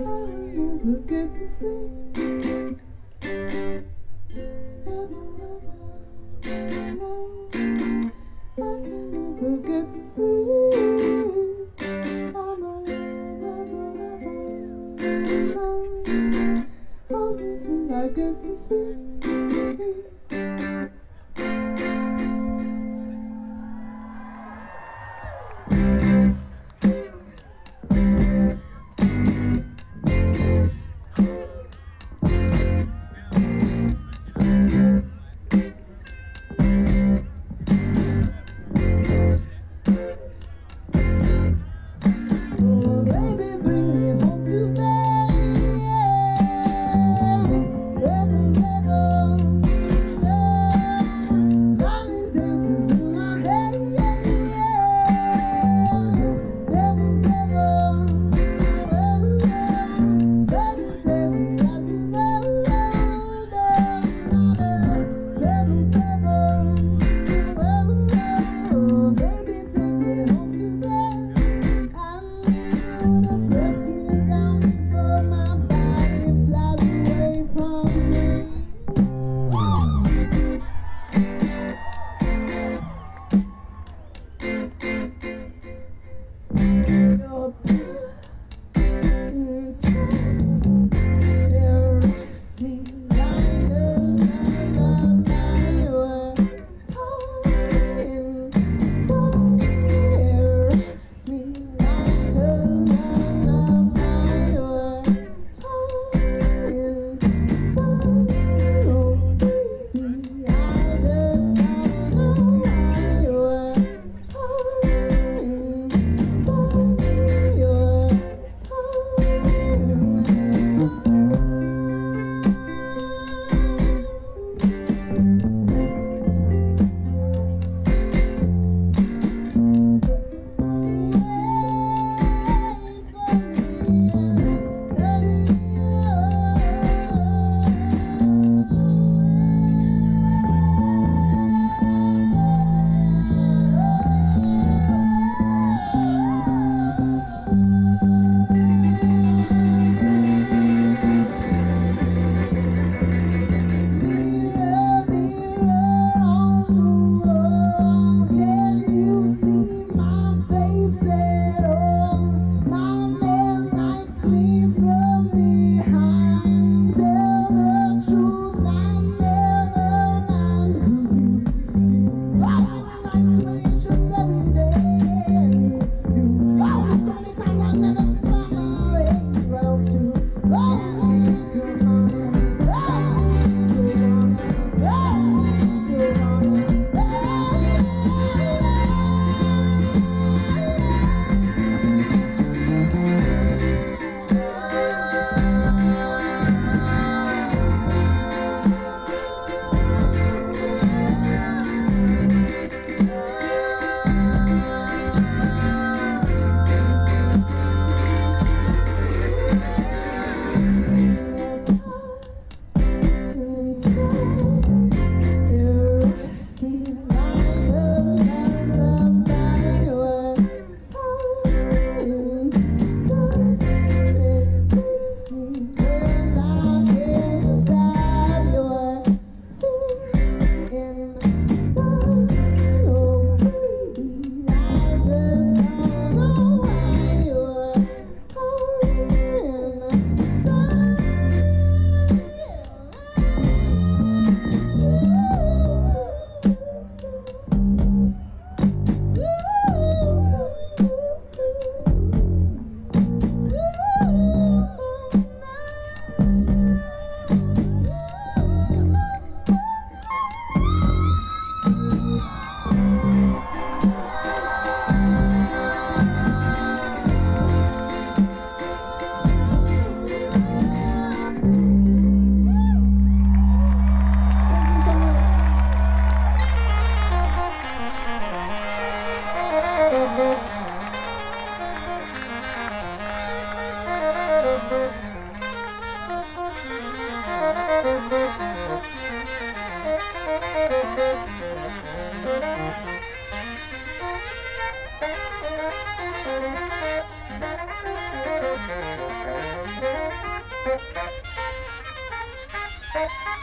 I will never get to sleep. Ever. I can never get to sleep. I'm a I get to sleep.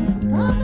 Huh?